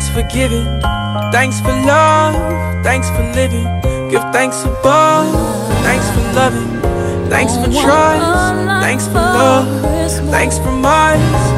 Thanks for giving, thanks for love, thanks for living. Give thanks above, thanks for loving, thanks for trust, thanks for love, thanks for mine.